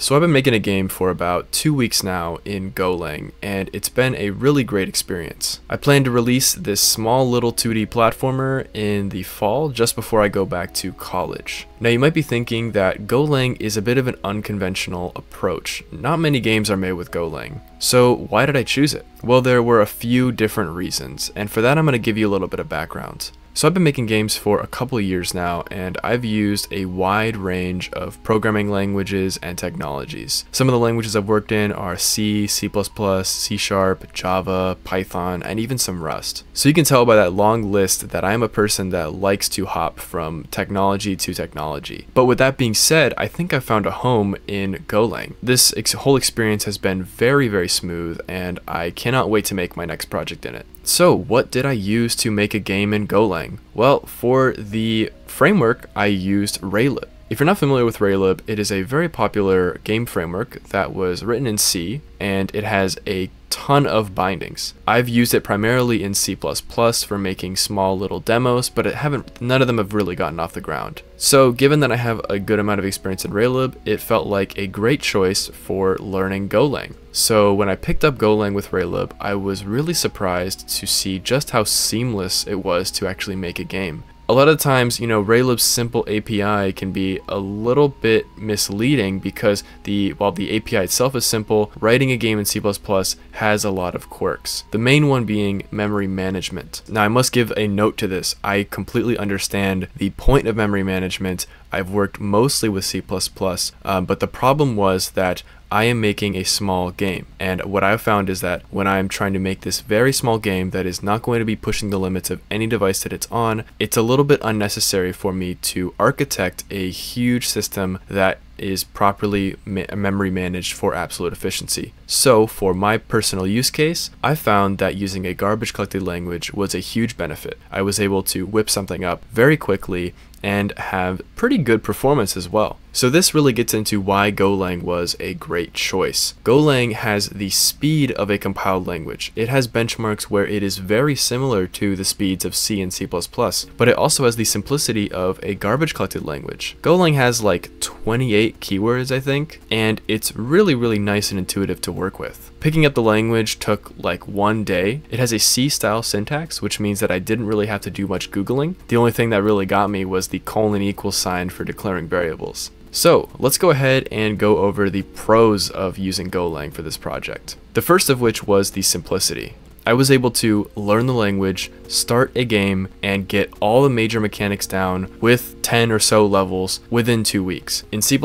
So I've been making a game for about two weeks now in Golang, and it's been a really great experience. I plan to release this small little 2D platformer in the fall just before I go back to college. Now you might be thinking that Golang is a bit of an unconventional approach. Not many games are made with Golang. So why did I choose it? Well, there were a few different reasons, and for that I'm going to give you a little bit of background. So I've been making games for a couple years now, and I've used a wide range of programming languages and technologies. Some of the languages I've worked in are C, C++, C Sharp, Java, Python, and even some Rust. So you can tell by that long list that I am a person that likes to hop from technology to technology. But with that being said, I think I found a home in Golang. This ex whole experience has been very, very smooth, and I cannot wait to make my next project in it. So what did I use to make a game in Golang? Well, for the framework, I used Raylib. If you're not familiar with Raylib, it is a very popular game framework that was written in C, and it has a ton of bindings. I've used it primarily in C++ for making small little demos, but it haven't none of them have really gotten off the ground. So given that I have a good amount of experience in Raylib, it felt like a great choice for learning Golang. So when I picked up Golang with Raylib, I was really surprised to see just how seamless it was to actually make a game a lot of times, you know, Raylib's simple API can be a little bit misleading because the while the API itself is simple, writing a game in C++ has a lot of quirks. The main one being memory management. Now, I must give a note to this. I completely understand the point of memory management. I've worked mostly with C++, um, but the problem was that I am making a small game. And what I've found is that when I'm trying to make this very small game that is not going to be pushing the limits of any device that it's on, it's a little bit unnecessary for me to architect a huge system that is properly memory managed for absolute efficiency. So for my personal use case, I found that using a garbage collected language was a huge benefit. I was able to whip something up very quickly and have pretty good performance as well. So this really gets into why Golang was a great choice. Golang has the speed of a compiled language. It has benchmarks where it is very similar to the speeds of C and C++, but it also has the simplicity of a garbage collected language. Golang has like 28 keywords, I think, and it's really, really nice and intuitive to work with. Picking up the language took like one day. It has a C-style syntax, which means that I didn't really have to do much Googling. The only thing that really got me was the colon equal sign for declaring variables. So let's go ahead and go over the pros of using Golang for this project. The first of which was the simplicity. I was able to learn the language, start a game, and get all the major mechanics down with 10 or so levels within two weeks. In C++,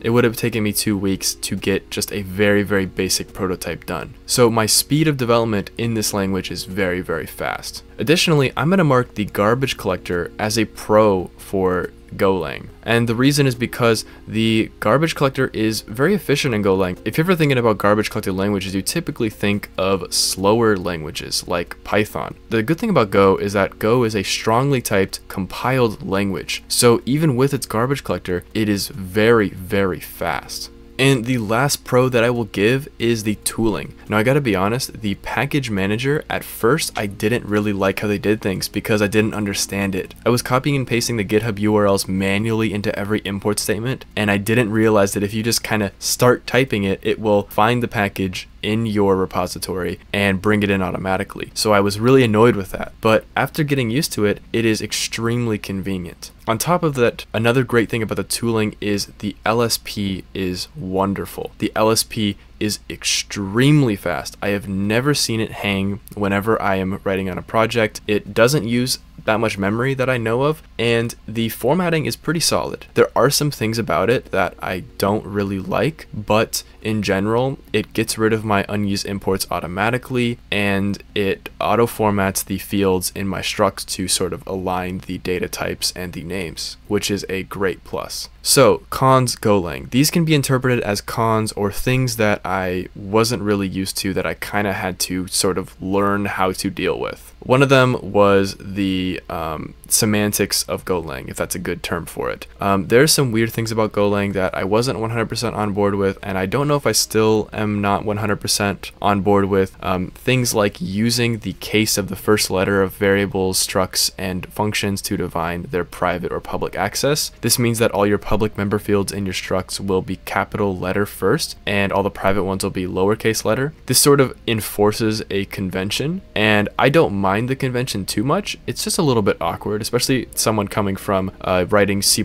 it would have taken me two weeks to get just a very, very basic prototype done. So my speed of development in this language is very, very fast. Additionally, I'm going to mark the garbage collector as a pro for Golang. And the reason is because the garbage collector is very efficient in Golang. If you're ever thinking about garbage collected languages, you typically think of slower languages like Python. The good thing about Go is that Go is a strongly typed compiled language. So even with its garbage collector, it is very, very fast. And the last pro that I will give is the tooling. Now I gotta be honest, the package manager, at first I didn't really like how they did things because I didn't understand it. I was copying and pasting the GitHub URLs manually into every import statement and I didn't realize that if you just kind of start typing it, it will find the package in your repository and bring it in automatically. So I was really annoyed with that. But after getting used to it, it is extremely convenient. On top of that, another great thing about the tooling is the LSP is wonderful. The LSP is extremely fast. I have never seen it hang whenever I am writing on a project. It doesn't use that much memory that I know of, and the formatting is pretty solid. There are some things about it that I don't really like, but in general, it gets rid of my unused imports automatically, and it auto formats the fields in my structs to sort of align the data types and the names, which is a great plus. So, cons Golang. These can be interpreted as cons or things that I wasn't really used to that I kind of had to sort of learn how to deal with. One of them was the um, semantics of Golang, if that's a good term for it. Um, there are some weird things about Golang that I wasn't 100% on board with, and I don't know if I still am not 100% on board with. Um, things like using the case of the first letter of variables, structs, and functions to define their private or public access. This means that all your public member fields in your structs will be capital letter first, and all the private ones will be lowercase letter. This sort of enforces a convention, and I don't mind the convention too much. It's just a little bit awkward, especially someone coming from uh, writing C++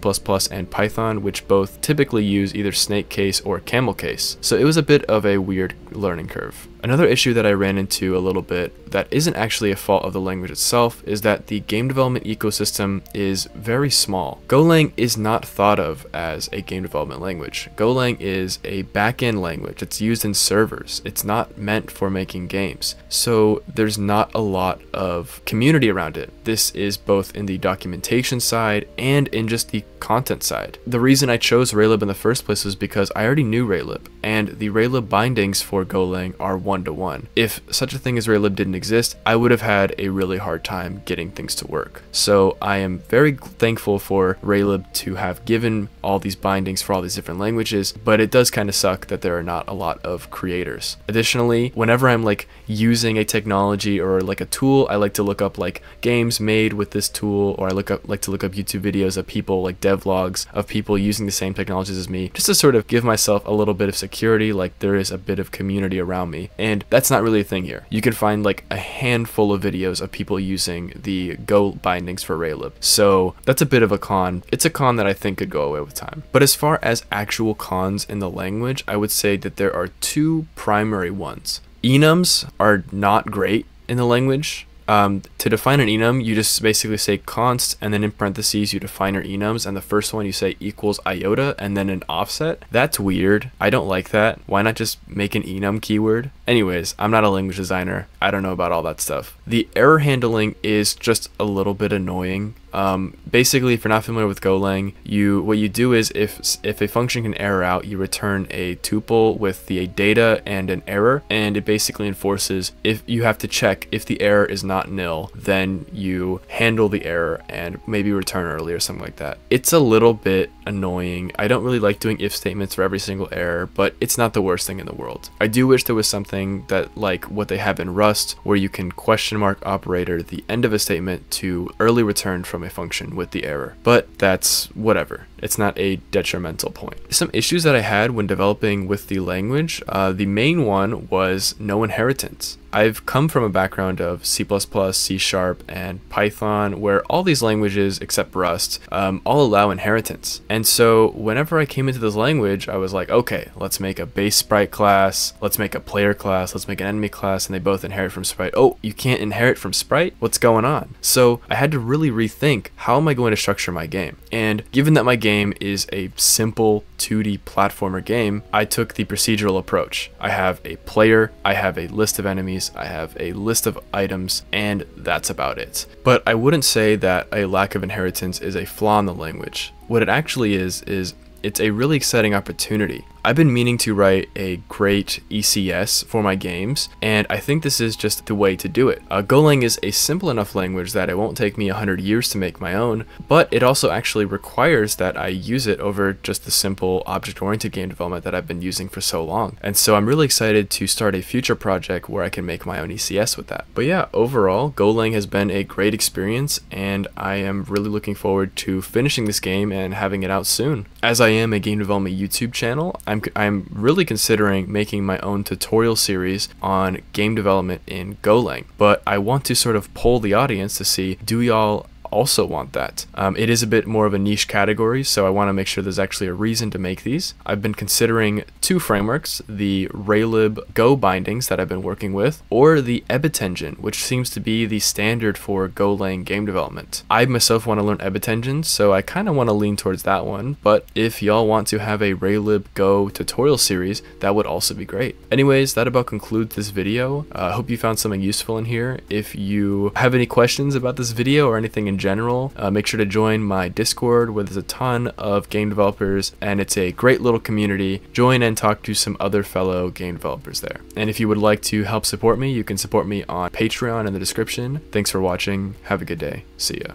and Python, which both typically use either snake case or camel case. So it was a bit of a weird learning curve. Another issue that I ran into a little bit that isn't actually a fault of the language itself is that the game development ecosystem is very small. Golang is not thought of as a game development language. Golang is a backend language. It's used in servers. It's not meant for making games. So there's not a lot of community around it. This is both in the documentation side and in just the content side. The reason I chose Raylib in the first place was because I already knew Raylib, and the Raylib bindings for Golang are one to one. If such a thing as Raylib didn't exist, I would have had a really hard time getting things to work. So I am very thankful for Raylib to have given all these bindings for all these different languages, but it does kind of suck that there are not a lot of creators. Additionally, whenever I'm like using a technology or like a tool, I like to look up like games made with this tool, or I look up like to look up YouTube videos of people like devlogs of people using the same technologies as me, just to sort of give myself a little bit of security, like there is a bit of community around me and that's not really a thing here. You can find like a handful of videos of people using the Go bindings for Raylib. So that's a bit of a con. It's a con that I think could go away with time. But as far as actual cons in the language, I would say that there are two primary ones. Enums are not great in the language. Um, to define an enum, you just basically say const, and then in parentheses you define your enums, and the first one you say equals iota, and then an offset. That's weird. I don't like that. Why not just make an enum keyword? Anyways, I'm not a language designer. I don't know about all that stuff. The error handling is just a little bit annoying. Um, basically, if you're not familiar with Golang, you what you do is if if a function can error out, you return a tuple with the data and an error, and it basically enforces if you have to check if the error is not nil, then you handle the error and maybe return early or something like that. It's a little bit annoying. I don't really like doing if statements for every single error, but it's not the worst thing in the world. I do wish there was something that like what they have in Rust, where you can question mark operator the end of a statement to early return from a function with the error. But that's whatever. It's not a detrimental point. Some issues that I had when developing with the language, uh, the main one was no inheritance. I've come from a background of C++, C Sharp, and Python, where all these languages, except Rust, um, all allow inheritance. And so whenever I came into this language, I was like, okay, let's make a base sprite class, let's make a player class, let's make an enemy class, and they both inherit from sprite. Oh, you can't inherit from sprite? What's going on? So I had to really rethink, how am I going to structure my game? And given that my game is a simple 2D platformer game, I took the procedural approach. I have a player, I have a list of enemies, I have a list of items, and that's about it. But I wouldn't say that a lack of inheritance is a flaw in the language. What it actually is, is it's a really exciting opportunity. I've been meaning to write a great ECS for my games, and I think this is just the way to do it. Uh, Golang is a simple enough language that it won't take me 100 years to make my own, but it also actually requires that I use it over just the simple object-oriented game development that I've been using for so long. And so I'm really excited to start a future project where I can make my own ECS with that. But yeah, overall, Golang has been a great experience, and I am really looking forward to finishing this game and having it out soon. As I am a game development YouTube channel, I'm, I'm really considering making my own tutorial series on game development in Golang, but I want to sort of poll the audience to see do y'all also want that. Um, it is a bit more of a niche category, so I want to make sure there's actually a reason to make these. I've been considering two frameworks, the Raylib Go bindings that I've been working with, or the Ebiten which seems to be the standard for Golang game development. I myself want to learn Ebiten so I kind of want to lean towards that one, but if y'all want to have a Raylib Go tutorial series, that would also be great. Anyways, that about concludes this video. I uh, hope you found something useful in here. If you have any questions about this video or anything in general, uh, make sure to join my Discord where there's a ton of game developers and it's a great little community. Join and talk to some other fellow game developers there. And if you would like to help support me, you can support me on Patreon in the description. Thanks for watching. Have a good day. See ya.